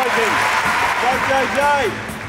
Jai Jai. Go, Jai